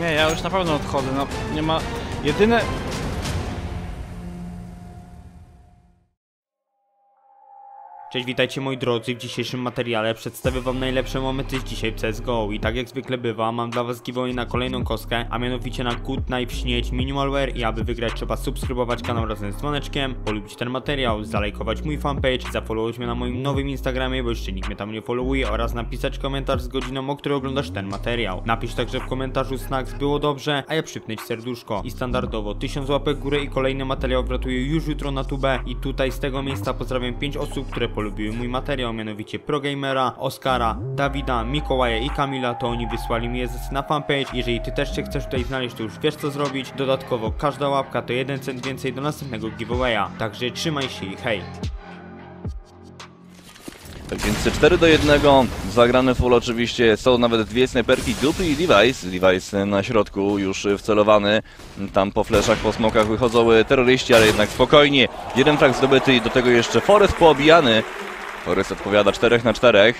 Nie, ja już na pewno odchodzę, no nie ma... Jedyne... Cześć, witajcie moi drodzy, w dzisiejszym materiale przedstawię wam najlepsze momenty z dzisiaj CSGO i tak jak zwykle bywa, mam dla was giveaway na kolejną kostkę, a mianowicie na Good Knife Śnieć Minimalware i aby wygrać trzeba subskrybować kanał razem z dzwoneczkiem, polubić ten materiał, zalajkować mój fanpage, zafollowować mnie na moim nowym Instagramie, bo jeszcze nikt mnie tam nie followuje oraz napisać komentarz z godziną, o której oglądasz ten materiał. Napisz także w komentarzu Snacks było dobrze, a ja przypnę ci serduszko. I standardowo 1000 łapek górę i kolejny materiał wratuje już jutro na tubę. I tutaj z tego miejsca pozdrawiam 5 osób, które mój materiał, mianowicie ProGamera, Oskara, Dawida, Mikołaja i Kamila, to oni wysłali mi je na fanpage. Jeżeli ty też się chcesz tutaj znaleźć, to już wiesz co zrobić. Dodatkowo każda łapka to 1 cent więcej do następnego giveawaya. Także trzymaj się i hej! Tak więc 4 do 1, zagrany full oczywiście, są nawet dwie snajperki, Dupy i Device. Device na środku już wcelowany, tam po fleszach, po smokach wychodzą terroryści, ale jednak spokojnie. Jeden frag zdobyty i do tego jeszcze Forest poobijany. Forest odpowiada 4 na 4.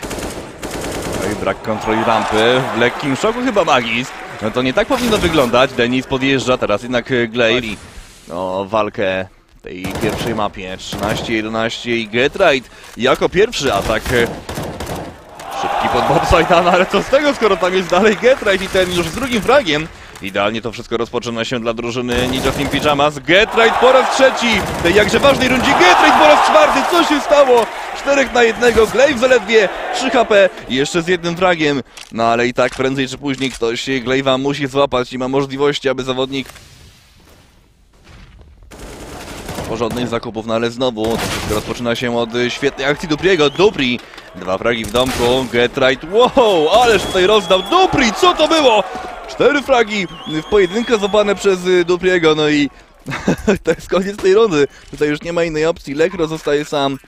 No i brak kontroli rampy, w lekkim szoku chyba Magis. No to nie tak powinno wyglądać, Denis podjeżdża, teraz jednak Glaive. No, walkę tej pierwszej mapie 13-11 i Getright jako pierwszy atak. Szybki pod Bobside, no ale co z tego, skoro tam jest dalej Getright i ten już z drugim fragiem. Idealnie to wszystko rozpoczyna się dla drużyny Ninja Team Pyjamas. Getright po raz trzeci tej jakże ważnej rundzie. Getright po raz czwarty, co się stało? 4 na jednego, Glaive zaledwie 3 HP jeszcze z jednym fragiem. No ale i tak prędzej czy później ktoś Glaive'a musi złapać i ma możliwości, aby zawodnik porządnych zakupów, no ale znowu rozpoczyna się od świetnej akcji Dupriego. Dupri, dwa fragi w domku, get right, wow, ależ tutaj rozdał Dupri, co to było? Cztery fragi w pojedynkę złapane przez Dupriego, no i to jest koniec tej rundy. Tutaj już nie ma innej opcji, Lekro zostaje sam.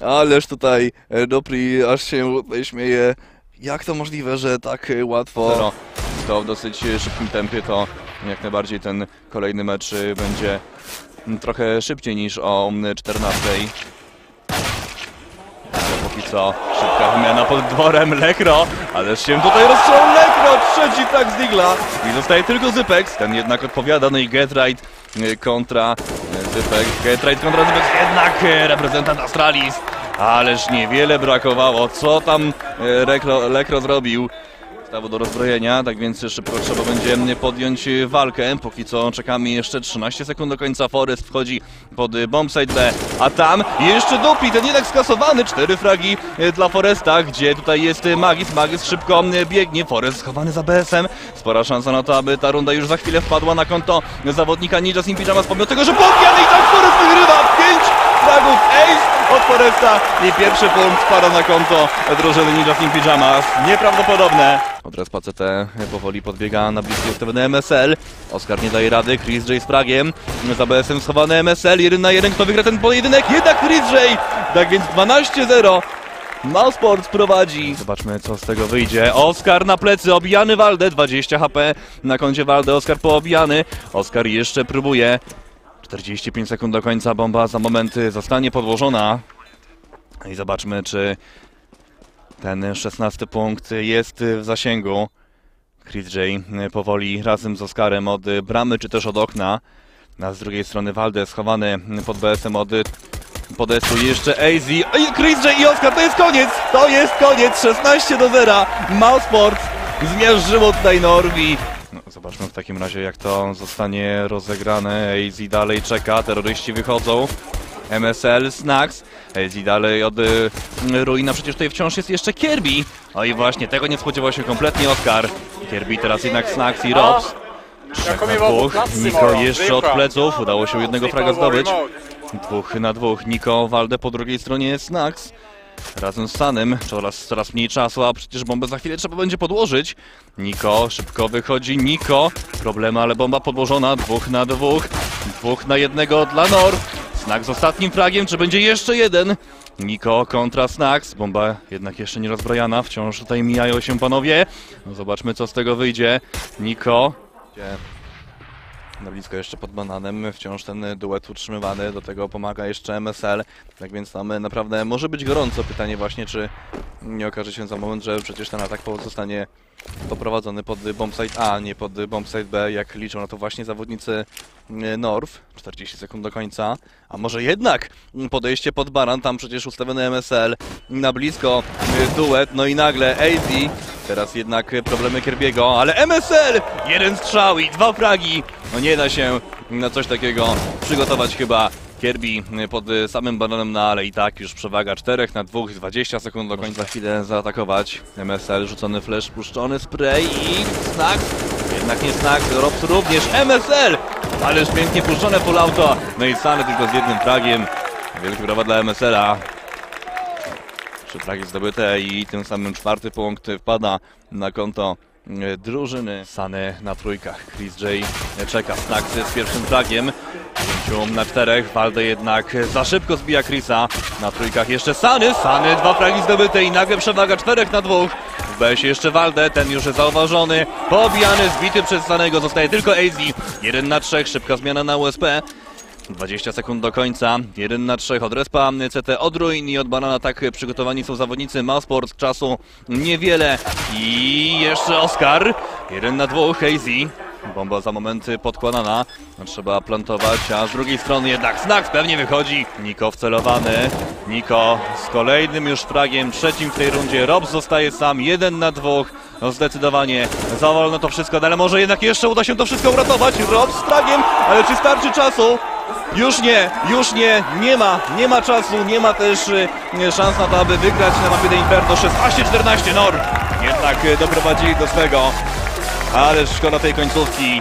Ależ tutaj Dupri aż się śmieje. Jak to możliwe, że tak łatwo? To w dosyć szybkim tempie to jak najbardziej ten kolejny mecz będzie trochę szybciej niż o 14. Ale póki co szybka wymiana pod dworem. Lekro, ależ się tutaj rozstrzał. Lekro, trzeci tak z Digla. I zostaje tylko Zypex, ten jednak odpowiada, no i Getright y, kontra y, Zypex, Getright kontra Zypex, jednak y, reprezentant Astralis, ależ niewiele brakowało, co tam Lekro, Lekro zrobił? Stawu do rozbrojenia, tak więc szybko trzeba będzie podjąć walkę. Póki co czekamy jeszcze 13 sekund do końca. Forest wchodzi pod bombsite B, a tam jeszcze Dupi, ten jednak skasowany. Cztery fragi dla Foresta, gdzie tutaj jest Magis. Magis szybko biegnie, Forest schowany za BS-em. Spora szansa na to, aby ta runda już za chwilę wpadła na konto zawodnika Ninja Team Pyjamas, pomimo tego, że podjany i tak Forest wygrywa. 5 fragów, ace od i pierwszy punkt spada na konto drużyny Ninja Team Pyjamas. Nieprawdopodobne. Od razu PCT powoli podbiega na bliski ustawiony MSL. Oskar nie daje rady, Chris J z fragiem. Za BS-em schowany MSL, 1 na 1, kto wygra ten pojedynek? Jednak Chris J! Tak więc 12-0. Mausports prowadzi. Zobaczmy, co z tego wyjdzie. Oskar na plecy, obijany Walde, 20 HP na koncie Walde, Oskar poobijany. Oskar jeszcze próbuje. 45 sekund do końca, bomba za moment zostanie podłożona. I zobaczmy, czy ten 16 punkt jest w zasięgu. Chris J powoli razem z Oskarem od bramy, czy też od okna. A z drugiej strony Walde schowany pod BS-em od podestu jeszcze AZ. Chris J i Oskar, to jest koniec! To jest koniec! 16 do 0. Mausport zmiażdżyło tutaj Norwi. No, zobaczmy w takim razie jak to zostanie rozegrane. AZ dalej czeka, terroryści wychodzą. MSL, Snacks. AZ dalej od y, Ruina, przecież tutaj wciąż jest jeszcze Kirby. O i właśnie, tego nie spodziewał się kompletnie Oscar. Kirby teraz jednak Snacks i Robs. Trzech na dwóch. Niko jeszcze od pleców. Udało się jednego fraga zdobyć. Dwóch na dwóch. Niko, Walde po drugiej stronie Snacks. Razem z Sanem, coraz, coraz mniej czasu, a przecież bombę za chwilę trzeba będzie podłożyć. Niko, szybko wychodzi, Niko. Problemy, ale bomba podłożona, dwóch na dwóch. Dwóch na jednego dla Nor. Snack z ostatnim fragiem, czy będzie jeszcze jeden? Niko kontra Snacks, bomba jednak jeszcze nie rozbrojana, wciąż tutaj mijają się panowie. No zobaczmy co z tego wyjdzie. Niko. Na blisko jeszcze pod bananem, wciąż ten duet utrzymywany, do tego pomaga jeszcze MSL. Tak więc tam e, naprawdę może być gorąco. Pytanie właśnie, czy nie okaże się za moment, że przecież ten atak zostanie poprowadzony pod bombsite A, nie pod bombsite B, jak liczą na to właśnie zawodnicy e, North. 40 sekund do końca. A może jednak podejście pod baran, tam przecież ustawiony MSL, na blisko e, duet, no i nagle AZ. Teraz jednak problemy Kirby'ego, ale MSL! Jeden strzał i dwa fragi. No nie da się na coś takiego przygotować chyba. Kirby pod samym bananem, no ale i tak już przewaga 4 na 2, 20 sekund do końca chwilę zaatakować. MSL rzucony flash, puszczony spray i Snack. Jednak nie Snack, Robs również MSL! Ależ pięknie puszczone full auto. No i Sany tylko z jednym fragiem. Wielkie brawa dla MSL-a. Trzy fragi zdobyte i tym samym czwarty punkt wpada na konto e, drużyny. Sany na trójkach. Chris J czeka Snacksy z pierwszym fragiem. Pięciu na czterech. Walde jednak za szybko zbija Chrisa. Na trójkach jeszcze Sany. Sany dwa fragi zdobyte i nagle przewaga czterech na dwóch. W BS jeszcze Walde, ten już zauważony. Pobijany, zbity przez Sanego. Zostaje tylko AZ. Jeden na trzech. Szybka zmiana na USP. 20 sekund do końca, 1 na 3 od Respa, CT od Ruin i od Banana tak przygotowani są zawodnicy Mausport, czasu niewiele i jeszcze Oscar, 1 na 2 Hazy. Bomba za moment podkładana, trzeba plantować, a z drugiej strony jednak Snax pewnie wychodzi. Niko wcelowany, Niko z kolejnym już fragiem, trzecim w tej rundzie. Rob zostaje sam, 1 na 2. No zdecydowanie za wolno to wszystko, no ale może jednak jeszcze uda się to wszystko uratować. Rob z fragiem, ale czy starczy czasu? Już nie, już nie, nie ma, nie ma czasu, nie ma też y, szans na to, aby wygrać na mapie The Inferno 16-14 Nor. Jednak y, doprowadzili do swego, ale szkoda tej końcówki.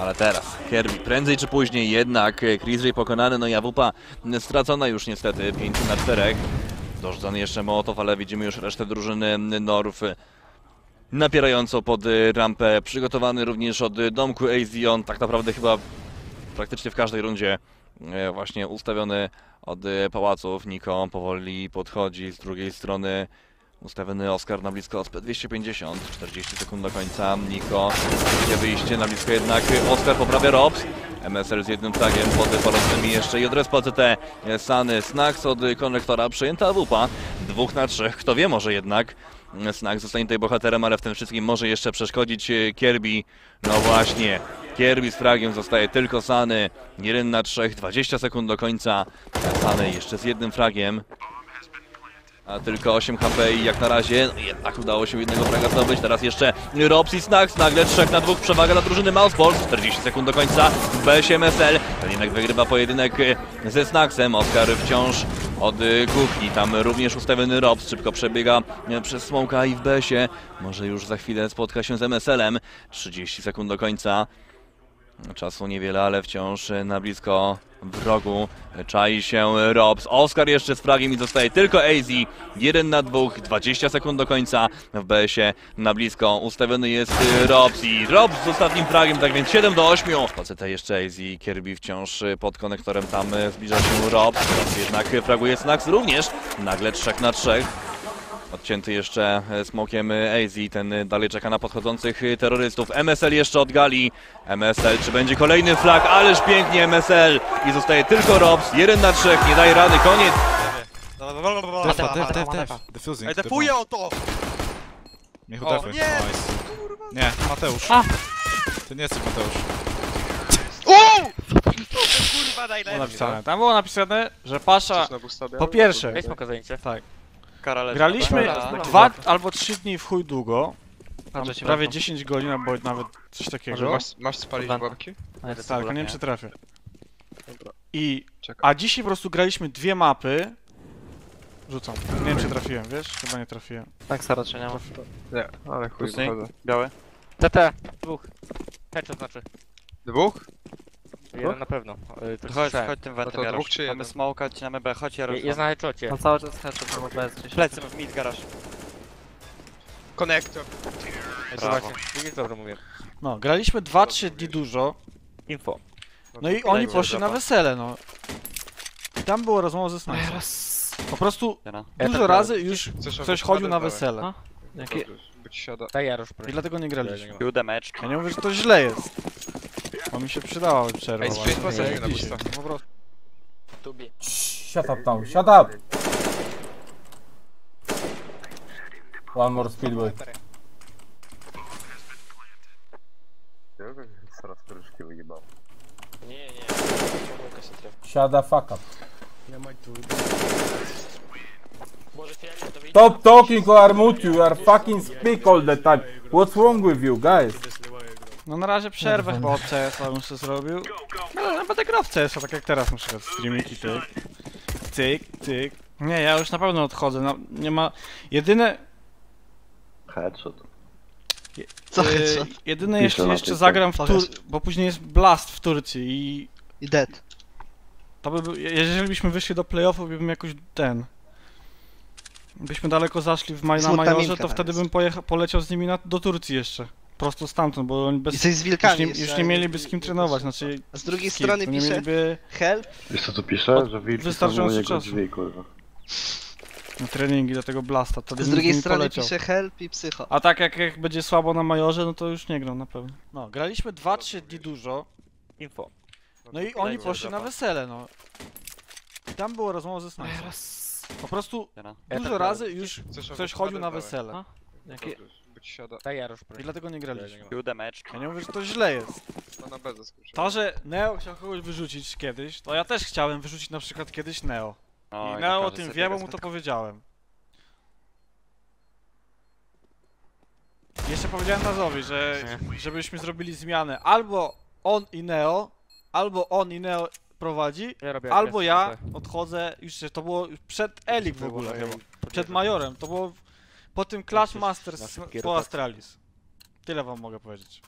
Ale teraz Kirby prędzej czy później jednak y, Chris pokonany, no i Awupa stracona już niestety 5 na 4. Dorzucony jeszcze Mołotow, ale widzimy już resztę drużyny North napierająco pod y, rampę, przygotowany również od y, domku Azion, tak naprawdę chyba praktycznie w każdej rundzie y, właśnie ustawiony od pałaców. Niko powoli podchodzi z drugiej strony. Ustawiony Oscar na blisko OSP 250, 40 sekund do końca. Niko, idzie wyjście na blisko jednak. Oscar poprawia Robs. MSL z jednym tagiem pod porosłymi jeszcze i od CT. Sany, Snax od konektora, przyjęta AWP. Dwóch na trzech, kto wie, może jednak. Snack zostanie tutaj bohaterem, ale w tym wszystkim może jeszcze przeszkodzić e, Kirby. No właśnie, Kirby z fragiem zostaje tylko Sany. 1 na 3, 20 sekund do końca. Sany jeszcze z jednym fragiem. A tylko 8 HP i jak na razie no jednak udało się jednego fraga zdobyć. Teraz jeszcze Robs i Snacks. Nagle 3 na 2 przewaga dla drużyny Mouseball. 40 sekund do końca. BS MSL. Ten jednak wygrywa pojedynek e, ze Snacksem. Oscar wciąż od y, kuchni. Tam również ustawiony Robs szybko przebiega e, przez Smoka i w BS-ie. Może już za chwilę spotka się z MSL-em. 30 sekund do końca. Czasu niewiele, ale wciąż e, na blisko wrogu czai się Robs. Oscar jeszcze z fragiem i zostaje tylko AZ. 1 na 2, 20 sekund do końca. W BS-ie na blisko ustawiony jest Robs i Robs z ostatnim fragiem, tak więc 7 do 8. PCT jeszcze AZ, Kirby wciąż pod konektorem, tam zbliża się Robs. Robs jednak fraguje Snax również. Nagle 3 na 3. Odcięty jeszcze e, smokiem e, AZ, ten e, dalej czeka na podchodzących terrorystów. MSL jeszcze od gali. MSL, czy będzie kolejny flag? Ależ pięknie MSL i zostaje tylko Robs. 1 na 3, nie daje rady, koniec. Defa, def, def, def. Defusing. Ej, defuję o to! Niech O, nie! Nice. Nie, Mateusz. A! Ty nie jesteś Mateusz. Uuu! Kurwa Było najlepiej. napisane. Tam było napisane, że Pasza... Po pierwsze, Weź smoka zajęcie. tak. Kara leży. Graliśmy Dobra. dwa albo trzy dni w chuj długo. Tam Patrzę ci prawie bardzo. 10 godzin, albo nawet coś takiego. Masz, masz spalić Dobra. Ale to Tak, no nie wiem czy trafię. Dobra, I... czekaj. A dzisiaj po prostu graliśmy dwie mapy. Rzucam. Nie wiem czy trafiłem, wiesz? Chyba nie trafiłem. Tak, stara czy nie ma. Nie, ale chuj, wychodzę. Biały? TT, dwóch. Headshot znaczy. Dwóch? Jeden na pewno. Y, To Chodź, słyszałem. chodź tym No wentem, to czy Mamy jeden? smoka, odcinamy B, chodź Jarosz. Je- Jest na headshocie. No cały czas headshot, bo to jest gdzieś. Plecy, mid garaż. Konektor. Brawo. widzisz dobrze mówię. No, graliśmy 2-3 dni dużo. Info. No i oni poszli na wesele, no. I tam było rozmowa ze Snipesem. Po prostu Jana. Ja dużo tak razy już ktoś chodził na wesele. A? Jaki... Dobrze, Być siada. Daj Jarosz, I dlatego nie graliśmy. Damage. Ja nie mówię, że to źle jest. Mi się przydała przerwa. Ej, passage mi na dzisiaj. busta. Po prostu. Shut up now, shut up! One more speedway. Shut the fuck up. Stop talking or mute you, you are fucking speak all the time. What's wrong with you guys? No na razie przerwę chyba od CS-a bym sobie zrobił. No, ale będę grał w CS-a, tak jak teraz na przykład. Streamiki, tyk. Tyk, tyk. Nie, ja już na pewno odchodzę. No, nie ma... Jedyne... Headshot. Co e, headshot? Jedyne jeśli jeszcze zagram w. Tur... Bo później jest Blast w Turcji i... I dead. To by był... Jeżeli byśmy wyszli do playoffów, bym jakoś ten... Byśmy daleko zaszli w maj, na Majorze, to wtedy bym pojecha... poleciał z nimi na... do Turcji jeszcze. Prosto stamtąd, bo oni bez... Jesteś z Już wilkami nie, jeszcze, już nie mieliby z kim trenować, znaczy... A z drugiej kim, strony nie pisze mieliby help. Wiesz co tu pisze? Od- Że wilki są u niego drzwi, kurwa. na treningi do tego Blasta, to Z z drugiej strony poleciał. pisze help i psycho. A tak jak, jak będzie słabo na Majorze, no to już nie gram na pewno. No, graliśmy 2-3 dni dużo, Info. no i oni poszli na wesele, no. I tam było rozmowa ze Snajsem. Po prostu dużo razy już ktoś chodził na wesele. No. Jakie... Być siada. Daj Jarosz, I dlatego nie graliśmy. Był damage. Ja nie mówię, że to źle jest. No na B zaskoczyłem. To, że Neo chciał kogoś wyrzucić kiedyś, to ja też chciałem wyrzucić na przykład kiedyś Neo. I Neo o tym wie, bo mu to powiedziałem. Jeszcze powiedziałem Nazowi, że żebyśmy zrobili zmianę albo on i Neo, albo on i Neo prowadzi, Ja robię albo agresję ja B. odchodzę, już się- to było przed Elik w ogóle chyba, przed. Majorem, to było po tym Clash Masters po. Astralis. Tyle wam mogę powiedzieć.